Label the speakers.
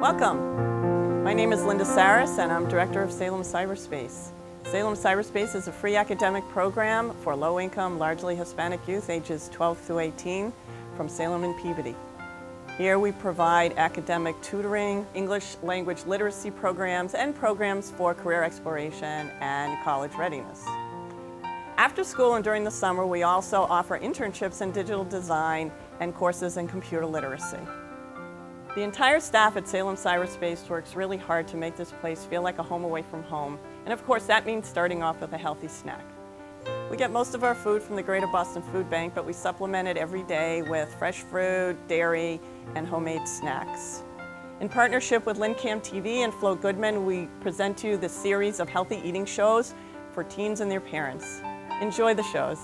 Speaker 1: Welcome. My name is Linda Saris and I'm Director of Salem Cyberspace. Salem Cyberspace is a free academic program for low-income, largely Hispanic youth ages 12 through 18 from Salem and Peabody. Here we provide academic tutoring, English language literacy programs, and programs for career exploration and college readiness. After school and during the summer, we also offer internships in digital design and courses in computer literacy. The entire staff at Salem Cyberspace works really hard to make this place feel like a home away from home, and of course that means starting off with a healthy snack. We get most of our food from the Greater Boston Food Bank, but we supplement it every day with fresh fruit, dairy, and homemade snacks. In partnership with LynnCAM TV and Flo Goodman, we present to you the series of healthy eating shows for teens and their parents. Enjoy the shows.